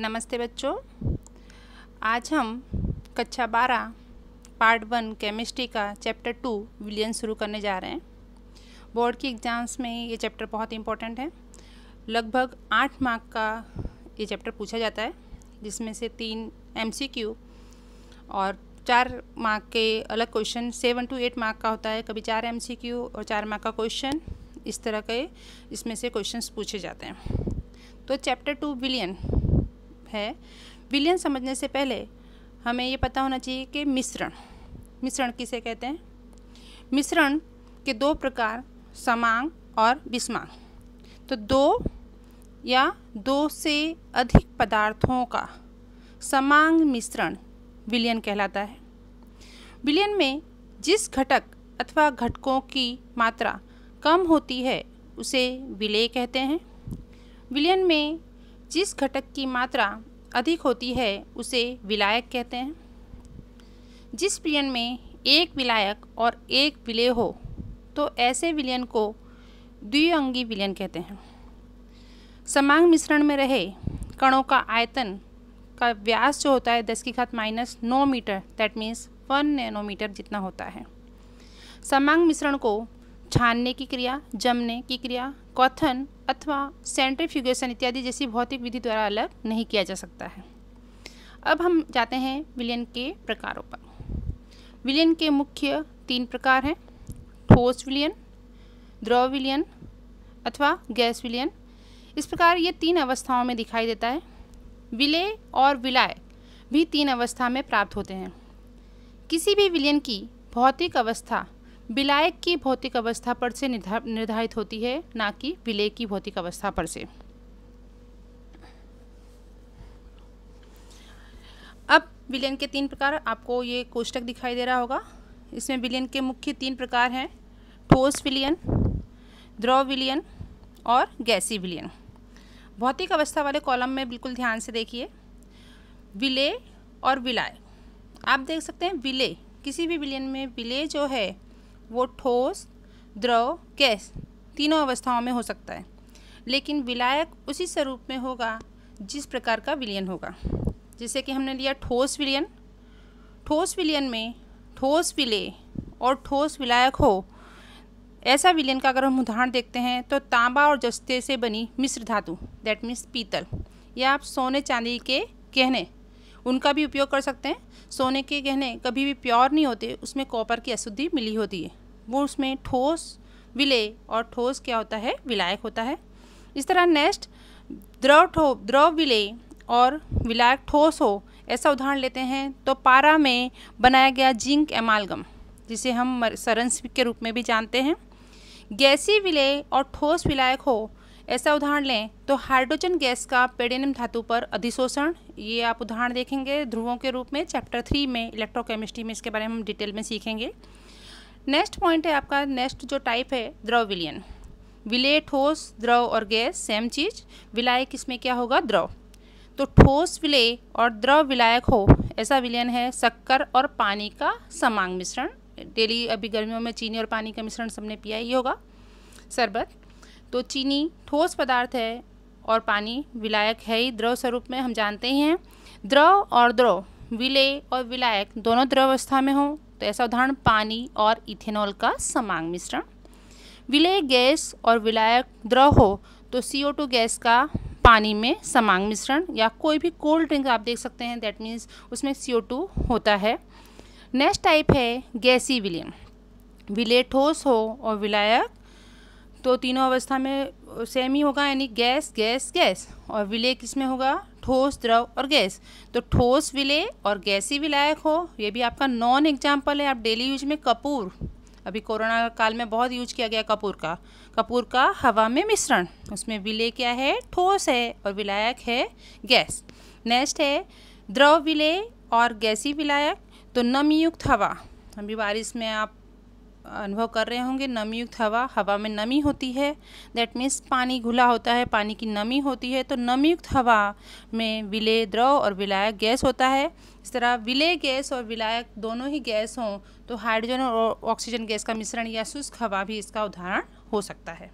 नमस्ते बच्चों। आज हम कक्षा बारह, पार्ट वन, केमिस्ट्री का चैप्टर टू, विलियन शुरू करने जा रहे हैं। बोर्ड की एग्ज़ाम्स में ये चैप्टर बहुत इंपॉर्टेंट है। लगभग आठ मार्क का ये चैप्टर पूछा जाता है, जिसमें से तीन एमसीक्यू और चार मार्क के अलग question, seven to eight mark का होता है, कभी चार एमसीक्यू और चार मार्क का क्वेश्चन, इस तरह के इसमें से क्वेश्चंस पूछे जाते हैं। तो चैप्टर टू, विलियन है, विलियन समझने से पहले हमें ये पता होना चाहिए कि मिश्रण मिश्रण किसे कहते हैं? मिश्रण के दो प्रकार, समांग और विस्मांग। तो दो या दो से अधिक पदार्थों का समांग मिश्रण विलियन कहलाता है। विलियन में जिस घटक अथवा घटकों की मात्रा कम होती है, उसे विलय कहते हैं। विलयन में जिस घटक की मात्रा अधिक होती है, उसे विलायक कहते हैं। जिस विलयन में एक विलायक और एक विलय हो तो ऐसे विलयन को द्विअंगी विलयन कहते हैं। समांग मिश्रण में रहे कणों का आयतन का व्यास जो होता है, दस की घात minus now metre that means one nanometre जितना होता है। समांग मिश्रण को छानने की क्रिया, जमने की क्रिया क्वथन अथवा सेंट्रीफ्यूगेशन इत्यादि जैसी भौतिक विधि द्वारा अलग नहीं किया जा सकता है। अब हम जाते हैं विलियन के प्रकारों पर। विलियन के मुख्य तीन प्रकार हैं, ठोस विलियन, द्रव विलियन अथवा गैस विलियन। इस प्रकार ये तीन अवस्थाओं में दिखाई देता है। विलय और विलाय भी तीन अवस्था में प्राप्त होते हैं। किसी भी विलियन की भौतिक अवस्था विलायक की भौतिक अवस्था पर से निर्धारित होती है, ना कि विलय की भौतिक अवस्था पर से। अब विलयन के तीन प्रकार, आपको ये कोष्टक दिखाई दे रहा होगा। इसमें विलयन के मुख्य तीन प्रकार हैं, ठोस विलियन, द्रव विलियन और गैसी विलियन। भौतिक अवस्था वाले कॉलम में बिल्कुल ध्यान से देखिए। विलय और विलाय। आप देख सकते हैं, विलय, किसी भी विलयन में विलय जो है वो ठोस, द्रव, गैस तीनों अवस्थाओं में हो सकता है। लेकिन विलायक उसी स्वरूप में होगा, जिस प्रकार का विलियन होगा। जैसे कि हमने लिया ठोस विलियन। ठोस विलियन में ठोस विलय और ठोस विलायक हो, ऐसा विलियन का अगर हम उदाहरण देखते हैं तो तांबा और जस्ते से बनी मिश्र धातु दैट मीन्स पीतल, या आप सोने चांदी के गहने, उनका भी उपयोग कर सकते हैं। सोने के गहने कभी भी प्योर नहीं होते, उसमें कॉपर की अशुद्धि मिली होती है। वो उसमें ठोस विलय और ठोस क्या होता है? विलायक होता है। इस तरह नेक्स्ट द्रव ठो, द्रव विलय और विलायक ठोस हो, ऐसा उदाहरण लेते हैं। तो पारा में बनाया गया जिंक एमालगम, जिसे हम सरंस के रूप में भी जानते हैं। गैसी विलय और ठोस विलायक हो, ऐसा उदाहरण लें तो हाइड्रोजन गैस का पेडेनियम धातु पर अधिशोषण, ये आप उदाहरण देखेंगे ध्रुवों के रूप में। चैप्टर थ्री में इलेक्ट्रोकेमिस्ट्री में इसके बारे में हम डिटेल में सीखेंगे। नेक्स्ट पॉइंट है आपका, नेक्स्ट जो टाइप है द्रव विलियन विलय, ठोस, द्रव और गैस सेम चीज़। विलायक इसमें क्या होगा? द्रव। तो ठोस विलय और द्रव विलायक हो, ऐसा विलयन है, शक्कर और पानी का समांग मिश्रण। डेली अभी गर्मियों में चीनी और पानी का मिश्रण सबने पिया ही होगा, शरबत। तो चीनी ठोस पदार्थ है और पानी विलायक है ही, द्रव स्वरूप में हम जानते ही हैं। द्रव और द्रव, विलय और विलायक दोनों द्रव अवस्था में हों तो ऐसा उदाहरण पानी और इथेनॉल का समांग मिश्रण। विलय गैस और विलायक द्रव हो तो CO2 गैस का पानी में समांग मिश्रण या कोई भी कोल्ड ड्रिंक आप देख सकते हैं दैट मीन्स उसमें CO2 होता है। नेक्स्ट टाइप है गैसी विलियन विलय ठोस हो और विलायक तो तीनों अवस्था में सेम ही होगा, यानी गैस गैस गैस। और विलय किसमें होगा? ठोस द्रव और गैस। तो ठोस विलय और गैसी विलायक हो, ये भी आपका नॉन एग्ज़ाम्पल है। आप डेली यूज़ में कपूर, अभी कोरोना काल में बहुत यूज़ किया गया कपूर का। कपूर का हवा में मिश्रण, उसमें विलय क्या है? ठोस है और विलायक है गैस। नेक्स्ट है, द्रव विलय और गैसी विलायक तो नमीयुक्त हवा। अभी बारिश में आप अनुभव कर रहे होंगे, नमीयुक्त हवा हवा में नमी होती है। दैट मीन्स पानी घुला होता है, पानी की नमी होती है तो नमीयुक्त हवा में विलय द्रव और विलायक गैस होता है। इस तरह विलय गैस और विलायक दोनों ही गैस हों तो हाइड्रोजन और ऑक्सीजन गैस का मिश्रण या शुष्क हवा भी इसका उदाहरण हो सकता है।